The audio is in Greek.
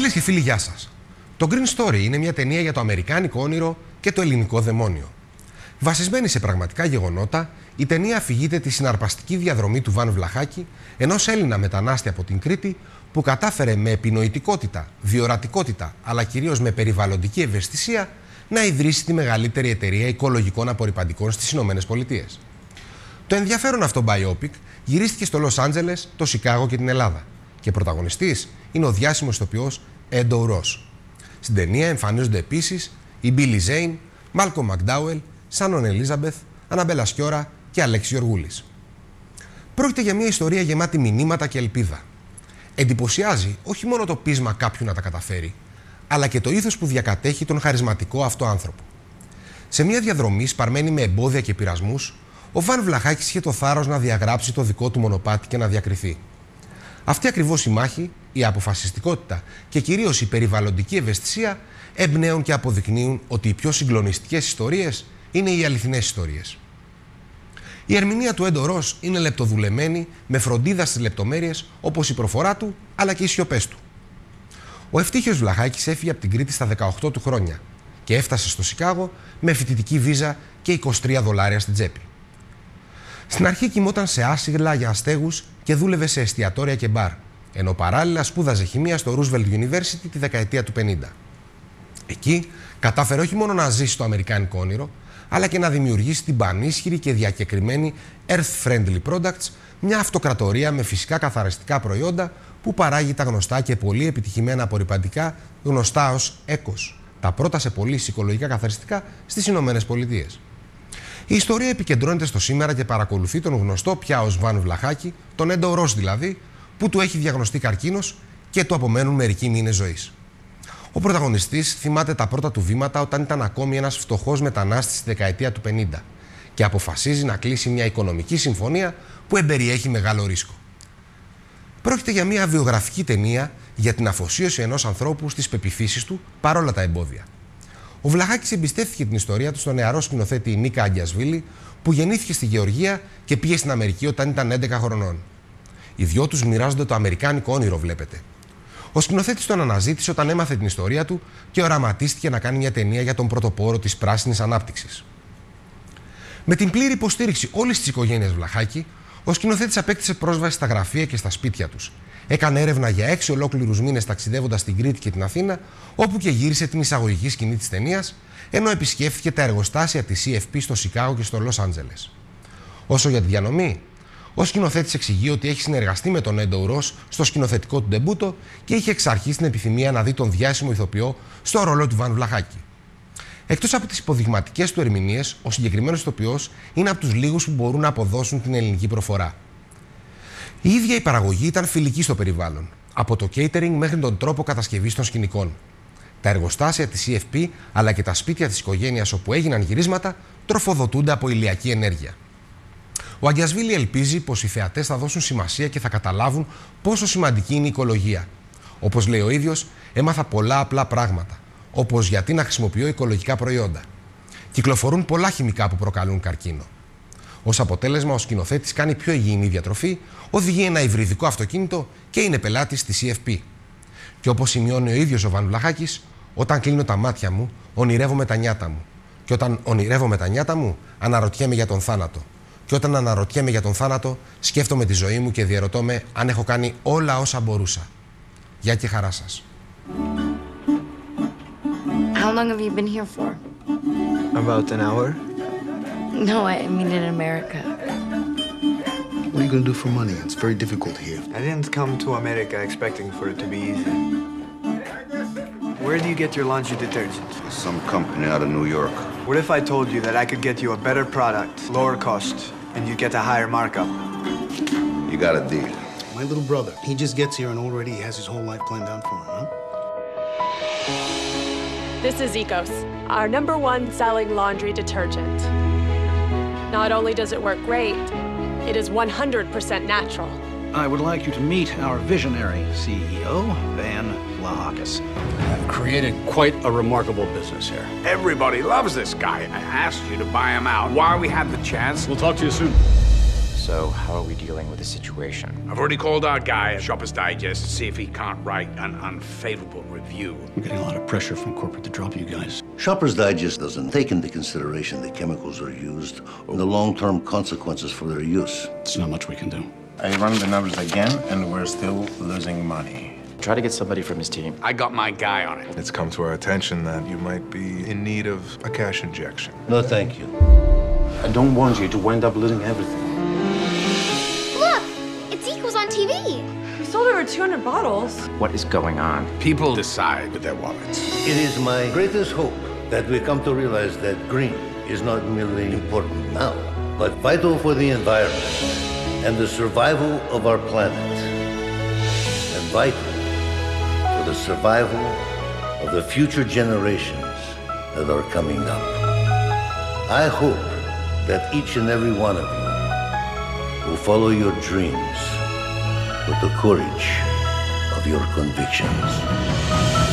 και φίλοι, γεια σας. Το Green Story είναι μια ταινία για το αμερικάνικο όνειρο και το ελληνικό δαιμόνιο. Βασισμένη σε πραγματικά γεγονότα, η ταινία αφηγείται τη συναρπαστική διαδρομή του Βαν Βλαχάκη, ενός Έλληνα μετανάστη από την Κρήτη, που κατάφερε με επινοητικότητα, διορατικότητα, αλλά κυρίως με περιβαλλοντική ευαισθησία να ιδρύσει τη μεγαλύτερη εταιρεία οικολογικών απορριπαντικών στις ΗΠΑ. Το ενδιαφέρον αυτό biopic γυρίστηκε στο Λο Άντζελε, το Σικάγο και την Ελλάδα. Και πρωταγωνιστής είναι ο διάσημος ηθοποιός Έντο Ρο. Στην ταινία εμφανίζονται επίσης η Μπίλι Ζέιν, Μάλκο Μακντάουελ, Σάνον Ελίζαμπεθ, Αναμπέλα Σκιώρα και Αλέξη Οργούλη. Πρόκειται για μια ιστορία γεμάτη μηνύματα και ελπίδα. Εντυπωσιάζει όχι μόνο το πείσμα κάποιου να τα καταφέρει, αλλά και το ήθος που διακατέχει τον χαρισματικό αυτό άνθρωπο. Σε μια διαδρομή σπαρμένη με εμπόδια και πειρασμούς, ο Βαν Βλαχάκης είχε το θάρρος να διαγράψει το δικό του μονοπάτι και να διακριθεί. Αυτή ακριβώς η μάχη, η αποφασιστικότητα και κυρίως η περιβαλλοντική ευαισθησία εμπνέουν και αποδεικνύουν ότι οι πιο συγκλονιστικές ιστορίες είναι οι αληθινές ιστορίες. Η ερμηνεία του Έντο Ρος είναι λεπτοδουλεμένη, με φροντίδα στις λεπτομέρειες όπως η προφορά του αλλά και οι σιωπές του. Ο Ευτύχιος Βλαχάκης έφυγε από την Κρήτη στα 18 του χρόνια και έφτασε στο Σικάγο με φοιτητική βίζα και 23 δολάρια στην τσέπη. Στην αρχή κοιμόταν σε άσυγλα για αστέγους και δούλευε σε εστιατόρια και μπαρ, ενώ παράλληλα σπούδαζε χημεία στο Roosevelt University τη δεκαετία του 50. Εκεί κατάφερε όχι μόνο να ζήσει το αμερικάνικο όνειρο, αλλά και να δημιουργήσει την πανίσχυρη και διακεκριμένη Earth Friendly Products, μια αυτοκρατορία με φυσικά καθαριστικά προϊόντα που παράγει τα γνωστά και πολύ επιτυχημένα απορριπαντικά γνωστά ως ECOS, τα πρώτα σε πωλήσει οικολογικά καθαριστικά στις Ηνωμένες Πολιτείες. Η ιστορία επικεντρώνεται στο σήμερα και παρακολουθεί τον γνωστό πια ω Βαν Βλαχάκη, τον Έντο Ρος δηλαδή, που του έχει διαγνωστεί καρκίνος και του απομένουν μερικοί μήνες ζωής. Ο πρωταγωνιστής θυμάται τα πρώτα του βήματα όταν ήταν ακόμη ένας φτωχός μετανάστης στη δεκαετία του 50 και αποφασίζει να κλείσει μια οικονομική συμφωνία που εμπεριέχει μεγάλο ρίσκο. Πρόκειται για μια βιογραφική ταινία για την αφοσίωση ενός ανθρώπου στις πεπιθήσεις του παρόλα τα εμπόδια. Ο Βλαχάκης εμπιστεύτηκε την ιστορία του στον νεαρό σκηνοθέτη Νίκα Αγιασβίλη, που γεννήθηκε στη Γεωργία και πήγε στην Αμερική όταν ήταν 11 χρονών. Οι δυο τους μοιράζονται το αμερικάνικο όνειρο, βλέπετε. Ο σκηνοθέτης τον αναζήτησε όταν έμαθε την ιστορία του και οραματίστηκε να κάνει μια ταινία για τον πρωτοπόρο της πράσινης ανάπτυξης. Με την πλήρη υποστήριξη όλης της οικογένειας Βλαχάκη, ο σκηνοθέτης απέκτησε πρόσβαση στα γραφεία και στα σπίτια τους. Έκανε έρευνα για έξι ολόκληρους μήνες ταξιδεύοντας στην Κρήτη και την Αθήνα, όπου και γύρισε την εισαγωγική σκηνή της ταινίας, ενώ επισκέφθηκε τα εργοστάσια της CFP στο Σικάγο και στο Λο Άντζελε. Όσο για τη διανομή, ο σκηνοθέτης εξηγεί ότι έχει συνεργαστεί με τον Έντο Ουρός στο σκηνοθετικό του ντεμπούτο και είχε εξ αρχής την επιθυμία να δει τον διάσημο ηθοποιό στο ρόλο του Βαν Βλαχάκη. Εκτός από τις υποδειγματικές του ερμηνείες, ο συγκεκριμένος ηθοποιός είναι από τους λίγους που μπορούν να αποδώσουν την ελληνική προφορά. Η ίδια η παραγωγή ήταν φιλική στο περιβάλλον, από το catering μέχρι τον τρόπο κατασκευής των σκηνικών. Τα εργοστάσια της CFP αλλά και τα σπίτια της οικογένειας όπου έγιναν γυρίσματα τροφοδοτούνται από ηλιακή ενέργεια. Ο Αγιασβίλη ελπίζει πως οι θεατές θα δώσουν σημασία και θα καταλάβουν πόσο σημαντική είναι η οικολογία. Όπως λέει ο ίδιος, έμαθα πολλά απλά πράγματα, όπως γιατί να χρησιμοποιώ οικολογικά προϊόντα. Κυκλοφορούν πολλά χημικά που προκαλούν καρκίνο. Ω αποτέλεσμα, ο σκηνοθέτης κάνει πιο υγιεινή διατροφή, οδηγεί ένα υβριδικό αυτοκίνητο και είναι πελάτης της CFP. Και όπως σημειώνει ο ίδιος ο Βανουλαχάκης, όταν κλείνω τα μάτια μου, ονειρεύομαι τα νιάτα μου. Και όταν ονειρεύομαι τα νιάτα μου, αναρωτιέμαι για τον θάνατο. Και όταν αναρωτιέμαι για τον θάνατο, σκέφτομαι τη ζωή μου και διαρωτώ με αν έχω κάνει όλα όσα μπορούσα. Γεια και χαρά σας. How long have you been here for? About an hour. No, I mean in America. What are you gonna do for money? It's very difficult here. I didn't come to America expecting for it to be easy. Where do you get your laundry detergent? Some company out of New York. What if I told you that I could get you a better product, lower cost, and you get a higher markup? You got a deal. My little brother, he just gets here and already he has his whole life planned out for him, huh? This is Ecos, our number one selling laundry detergent. Not only does it work great, it is 100% natural. I would like you to meet our visionary CEO, Van Lahakis. I've created quite a remarkable business here. Everybody loves this guy. I asked you to buy him out while we had the chance. We'll talk to you soon. So, how are we dealing with the situation? I've already called our guy at Shoppers Digest to see if he can't write an unfavorable review. I'm getting a lot of pressure from corporate to drop you guys. Shoppers Digest doesn't take into consideration the chemicals are used or the long-term consequences for their use. It's not much we can do. I run the numbers again, and we're still losing money. Try to get somebody from his team. I got my guy on it. It's come to our attention that you might be in need of a cash injection. No, thank you. I don't want you to wind up losing everything. Over 200 bottles. What is going on? People decide with their wallets. It is my greatest hope that we come to realize that green is not merely important now, but vital for the environment and the survival of our planet, and vital for the survival of the future generations that are coming up. I hope that each and every one of you will follow your dreams with the courage of your convictions.